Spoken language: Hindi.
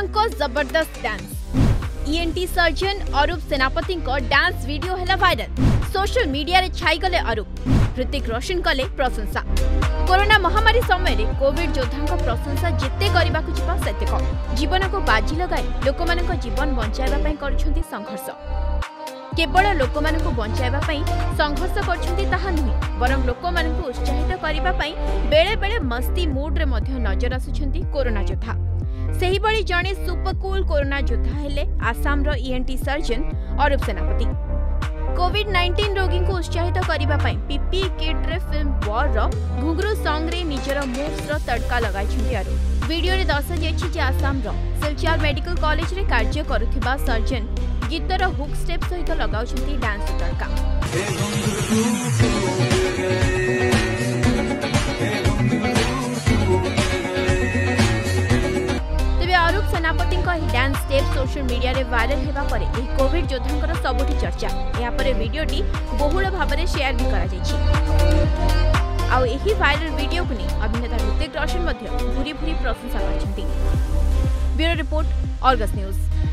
सिन्हा जबरदस्त dance ENT surgeon Arup Senapati dance video हला वायरल सोशल मीडिया रे छाई गले अरूप ऋतिक रोशन कले प्रशंसा कोरोना महामारी समय कोविड योद्धा प्रशंसा जिते करने जीवन को बाजी लगे लोक जीवन बचाइवाई कर संघर्ष କେବଳ ଲୋକମାନଙ୍କୁ ବଞ୍ଚାଇବା ପାଇଁ ସଂଘର୍ଷ କରୁଛନ୍ତି ତାହା ନୁହେଁ ବରଂ ଲୋକମାନଙ୍କୁ ଉତ୍ସାହିତ କରିବା ପାଇଁ ବେଳେବେଳେ ମସ୍ତି सही जने सुपरकूल कोरोना योद्धा आसाम इएनटी सर्जन अरूप सेनापति कोविड नाइंटीन रोगी को उत्साहित करने पीपी किट्रे फिल्म वर्र घुघरू संग्रे निजर मुवसर तड़का लगे अरूप भिडियो दर्शाई आसाम सिलचार मेडिकल कॉलेज रे कार्य कर सर्जन गीतर हुक स्टेप सहित लगा डांस तड़का ଏହି ଡ୍ୟାନ୍ସ ଷ୍ଟେପ୍ ସୋସିଆଲ ମିଡିଆରେ ଭାଇରାଲ ହେବା ପରେ ଏହି କୋଭିଡ ଯୋଦ୍ଧାଙ୍କର ସବୁଠି ଚର୍ଚ୍ଚା ଏହାପରେ ଭିଡିଓଟି ବହୁଳ ଭାବରେ ସେୟାର ବି କରାଯାଇଛି ଆଉ ଏହି ଭାଇରାଲ ଭିଡିଓକୁ ନେଇ ଅଭିନେତା ହୃତିକ ରୋଶନ ମଧ୍ୟ ଭୁରି ଭୁରି ପ୍ରଶଂସା କରିଛନ୍ତି ବ୍ୟୁରୋ ରିପୋର୍ଟ ଅର୍ଗସ୍ ନ୍ୟୁଜ୍